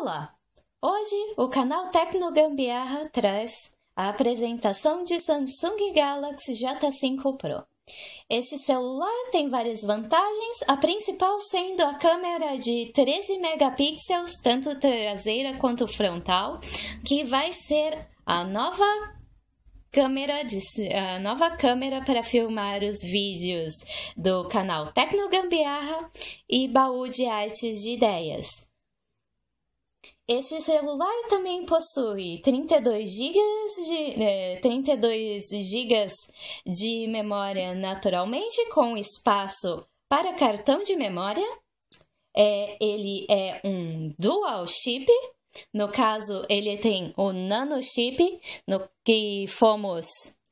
Olá! Hoje o canal Tecno Gambiarra traz a apresentação de Samsung Galaxy J5 Pro. Este celular tem várias vantagens, a principal sendo a câmera de 13 megapixels, tanto traseira quanto frontal, que vai ser a nova câmera de, a nova câmera para filmar os vídeos do canal Tecno Gambiarra e baú de artes de ideias. Este celular também possui 32 GB de, é, 32 GB de memória naturalmente, com espaço para cartão de memória. É, ele é um dual chip. No caso, ele tem o nano chip no que fomos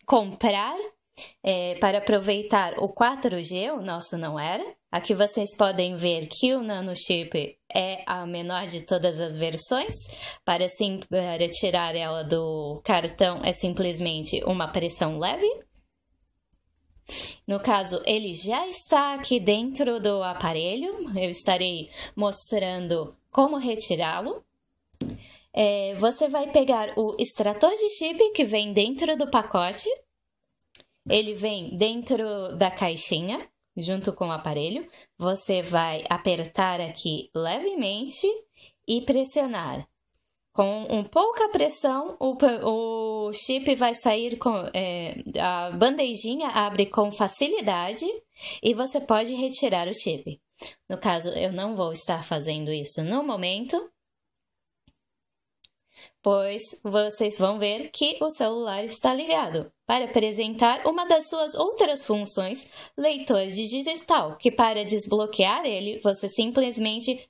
comprar é, para aproveitar o 4G, o nosso não era. Aqui vocês podem ver que o nanochip é a menor de todas as versões. Para, sim, para tirar ela do cartão é simplesmente uma pressão leve. No caso, ele já está aqui dentro do aparelho. Eu estarei mostrando como retirá-lo. É, você vai pegar o extrator de chip que vem dentro do pacote ele vem dentro da caixinha, junto com o aparelho. Você vai apertar aqui levemente e pressionar. Com um pouca pressão, o, o chip vai sair com. É, a bandejinha abre com facilidade e você pode retirar o chip. No caso, eu não vou estar fazendo isso no momento, pois vocês vão ver que o celular está ligado para apresentar uma das suas outras funções, leitor de digital, que para desbloquear ele, você simplesmente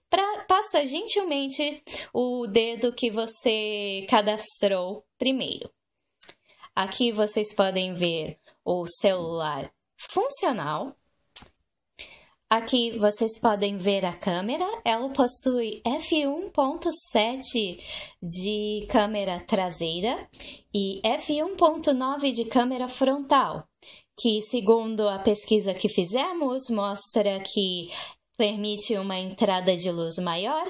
passa gentilmente o dedo que você cadastrou primeiro. Aqui vocês podem ver o celular funcional, Aqui vocês podem ver a câmera, ela possui f1.7 de câmera traseira e f1.9 de câmera frontal, que segundo a pesquisa que fizemos mostra que permite uma entrada de luz maior,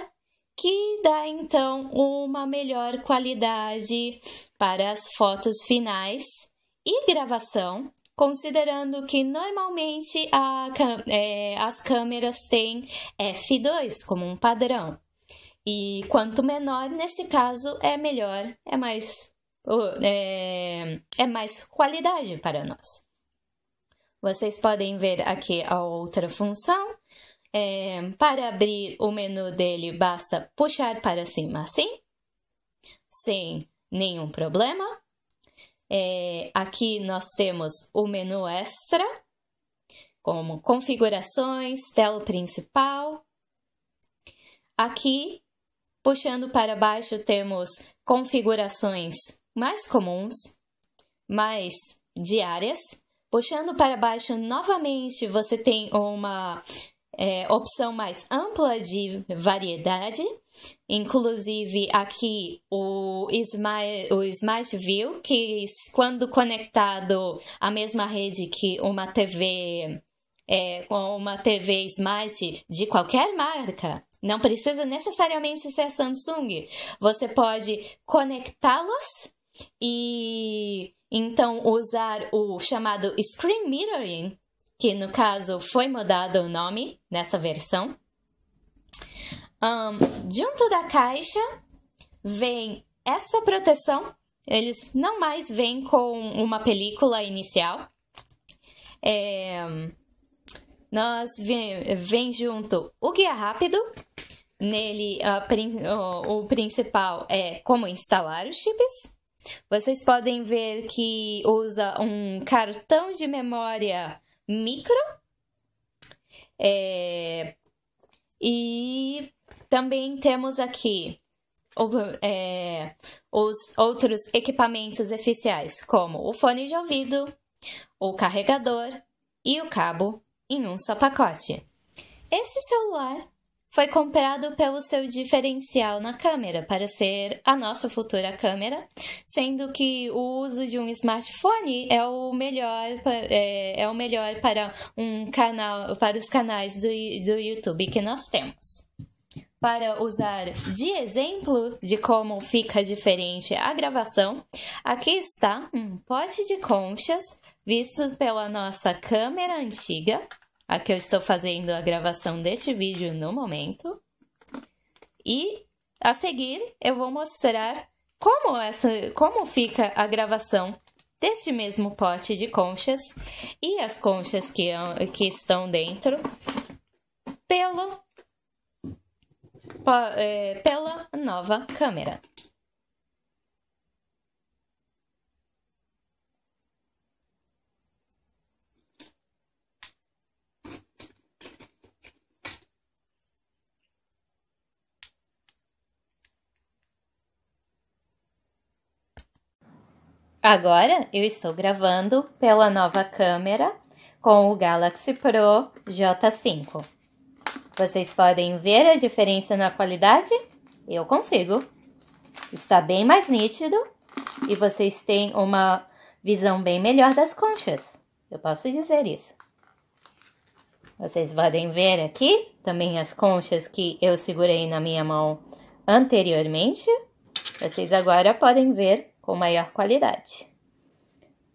que dá então uma melhor qualidade para as fotos finais e gravação considerando que normalmente a, é, as câmeras têm f2 como um padrão. E quanto menor, nesse caso, é melhor, é mais, é, é mais qualidade para nós. Vocês podem ver aqui a outra função. É, para abrir o menu dele, basta puxar para cima assim, sem nenhum problema. É, aqui nós temos o menu extra, como configurações, tela principal. Aqui, puxando para baixo, temos configurações mais comuns, mais diárias. Puxando para baixo novamente, você tem uma é, opção mais ampla de variedade. Inclusive aqui o Smart, o Smart View, que quando conectado à mesma rede que uma TV é, uma TV Smart de qualquer marca, não precisa necessariamente ser Samsung. Você pode conectá-las e então usar o chamado Screen Mirroring que no caso foi mudado o nome nessa versão. Um, junto da caixa vem essa proteção. Eles não mais vêm com uma película inicial. É, nós vem, vem junto o guia rápido. Nele, o, o principal é como instalar os chips. Vocês podem ver que usa um cartão de memória micro. É, e também temos aqui é, os outros equipamentos oficiais, como o fone de ouvido, o carregador e o cabo em um só pacote. Este celular foi comprado pelo seu diferencial na câmera para ser a nossa futura câmera, sendo que o uso de um smartphone é o melhor é, é o melhor para um canal para os canais do, do YouTube que nós temos. para usar de exemplo de como fica diferente a gravação, aqui está um pote de conchas visto pela nossa câmera antiga. Aqui eu estou fazendo a gravação deste vídeo no momento. E a seguir eu vou mostrar como essa como fica a gravação deste mesmo pote de conchas e as conchas que, que estão dentro pelo é, pela nova câmera. Agora eu estou gravando pela nova câmera com o Galaxy Pro J5. Vocês podem ver a diferença na qualidade? Eu consigo. Está bem mais nítido e vocês têm uma visão bem melhor das conchas. Eu posso dizer isso. Vocês podem ver aqui também as conchas que eu segurei na minha mão anteriormente. Vocês agora podem ver com maior qualidade.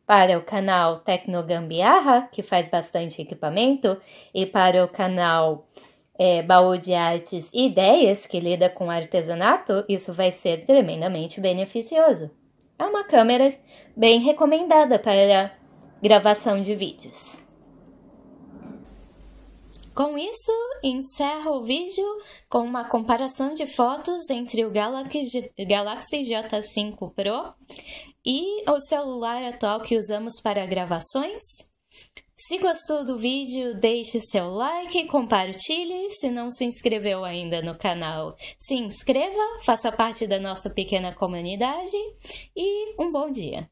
Para o canal Tecnogambiarra, que faz bastante equipamento, e para o canal é, baú de artes e ideias que lida com artesanato, isso vai ser tremendamente beneficioso. É uma câmera bem recomendada para gravação de vídeos. Com isso, encerro o vídeo com uma comparação de fotos entre o Galaxy, Galaxy J5 Pro e o celular atual que usamos para gravações. Se gostou do vídeo, deixe seu like, compartilhe. Se não se inscreveu ainda no canal, se inscreva, faça parte da nossa pequena comunidade e um bom dia.